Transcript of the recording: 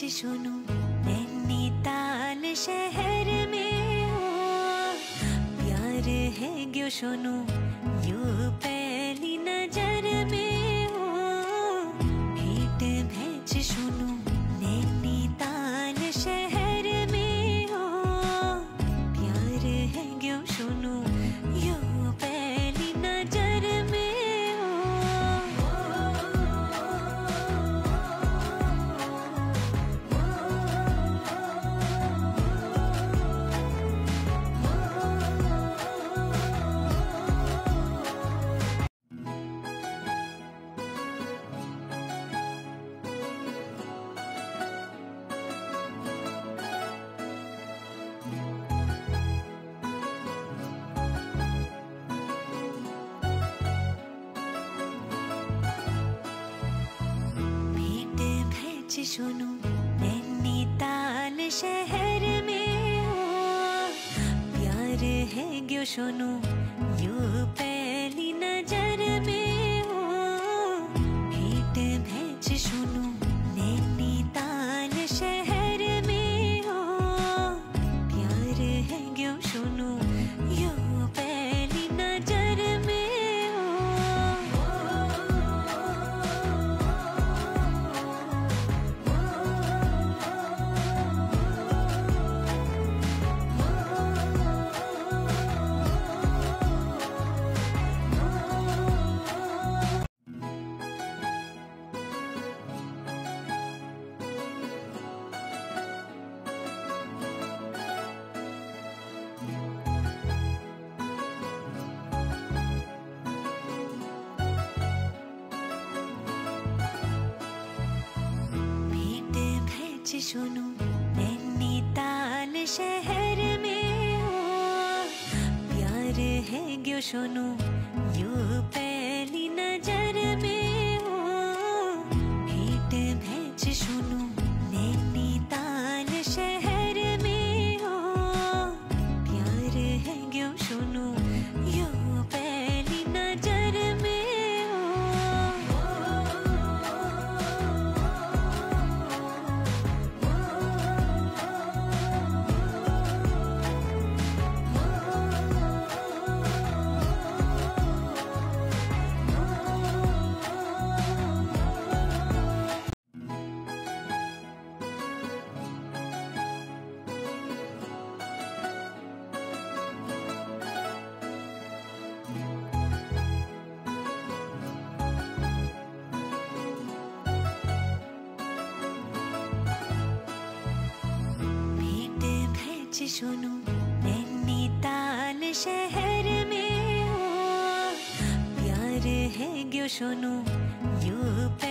Match सुनो नैनीताल शहर में हो। प्यार है गो सुनो? यू सुनो नैनीताल शहर में हो प्यार है ग्यो सुनो यू पहली भैच सुनो नैनीताल शहर में हो। प्यार है ग्यो सुनो यू सुनो नैनीताल शहर में हो। प्यार है ग्यो सुनो यू पे